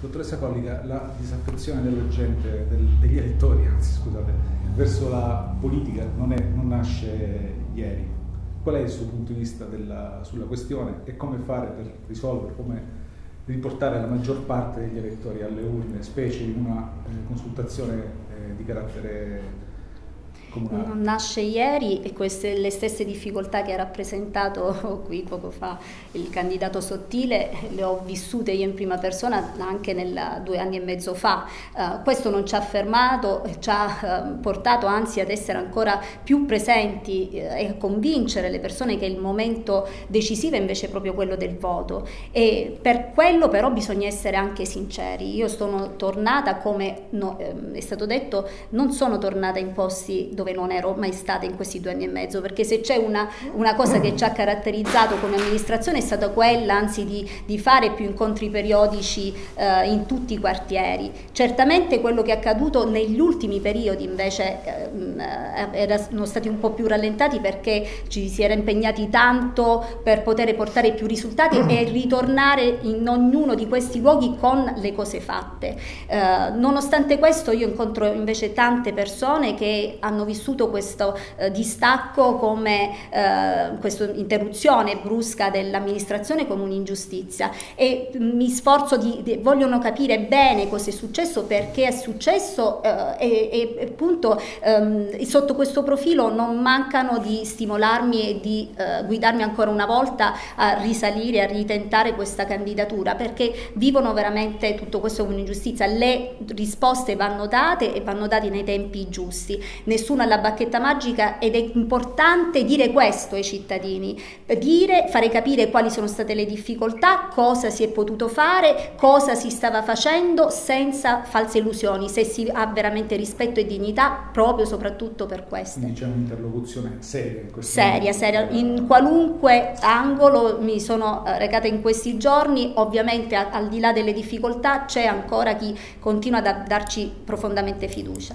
Dottoressa Collica, la disaffezione della gente, del, degli elettori, anzi scusate, verso la politica non, è, non, nasce ieri. Qual è il suo punto di vista della, sulla questione e come fare per risolvere, come riportare la maggior parte degli elettori alle urne, specie in una eh, consultazione eh, di carattere comunale. Nasce ieri e queste le stesse difficoltà che ha rappresentato qui poco fa il candidato Sottile le ho vissute io in prima persona anche nel due anni e mezzo fa. Uh, questo non ci ha fermato, ci ha uh, portato anzi ad essere ancora più presenti uh, e a convincere le persone che il momento decisivo è invece proprio quello del voto e per quello però bisogna essere anche sinceri. Io sono tornata come no, ehm, è stato detto, non sono tornata in posti dove non ero mai stata in questi due anni e mezzo, perché se c'è una, una cosa che ci ha caratterizzato come amministrazione è stata quella, anzi, di, di fare più incontri periodici eh, in tutti i quartieri. Certamente quello che è accaduto negli ultimi periodi invece eh, erano stati un po' più rallentati perché ci si era impegnati tanto per poter portare più risultati e ritornare in ognuno di questi luoghi con le cose fatte. Eh, nonostante questo io incontro invece tante persone che hanno vissuto questo eh, distacco come eh, questa interruzione brusca dell'amministrazione come un'ingiustizia e mi sforzo di, di, vogliono capire bene cosa è successo, perché è successo eh, e, e, appunto ehm, sotto questo profilo non mancano di stimolarmi e di eh, guidarmi ancora una volta a risalire, a ritentare questa candidatura perché vivono veramente tutto questo come un'ingiustizia. Le risposte vanno date e vanno date nei tempi giusti. Nessuno alla bacchetta magica ed è importante dire questo ai cittadini, dire, fare capire quali sono state le difficoltà, cosa si è potuto fare, cosa si stava facendo senza false illusioni, se si ha veramente rispetto e dignità proprio soprattutto per questo. Quindi c'è un'interlocuzione seria. In seria, seria, in qualunque angolo mi sono eh, recata in questi giorni, ovviamente al di là delle difficoltà c'è ancora chi continua a darci profondamente fiducia.